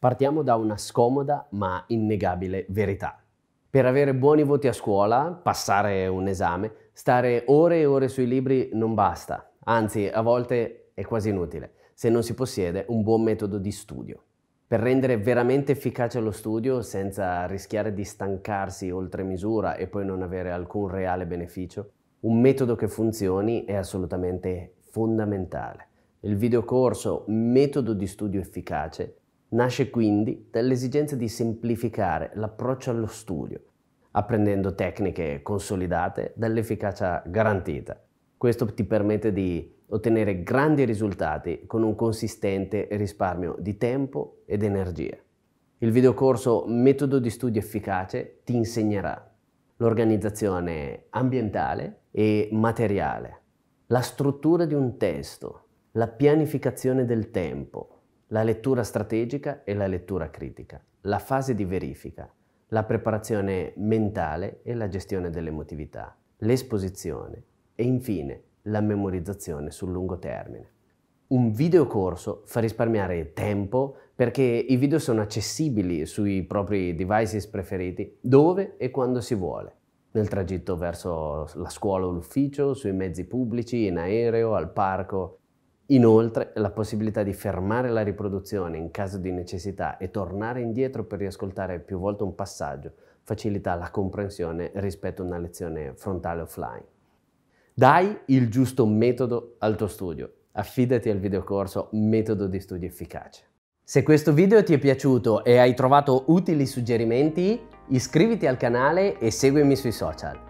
Partiamo da una scomoda ma innegabile verità. Per avere buoni voti a scuola, passare un esame, stare ore e ore sui libri non basta, anzi a volte è quasi inutile, se non si possiede un buon metodo di studio. Per rendere veramente efficace lo studio senza rischiare di stancarsi oltre misura e poi non avere alcun reale beneficio, un metodo che funzioni è assolutamente fondamentale. Il videocorso Metodo di studio efficace Nasce quindi dall'esigenza di semplificare l'approccio allo studio, apprendendo tecniche consolidate dall'efficacia garantita. Questo ti permette di ottenere grandi risultati con un consistente risparmio di tempo ed energia. Il videocorso Metodo di studio efficace ti insegnerà l'organizzazione ambientale e materiale, la struttura di un testo, la pianificazione del tempo, la lettura strategica e la lettura critica, la fase di verifica, la preparazione mentale e la gestione dell'emotività, l'esposizione e infine la memorizzazione sul lungo termine. Un videocorso fa risparmiare tempo perché i video sono accessibili sui propri devices preferiti dove e quando si vuole, nel tragitto verso la scuola o l'ufficio, sui mezzi pubblici, in aereo, al parco, Inoltre, la possibilità di fermare la riproduzione in caso di necessità e tornare indietro per riascoltare più volte un passaggio facilita la comprensione rispetto a una lezione frontale offline. Dai il giusto metodo al tuo studio. Affidati al videocorso Metodo di studio efficace. Se questo video ti è piaciuto e hai trovato utili suggerimenti, iscriviti al canale e seguimi sui social.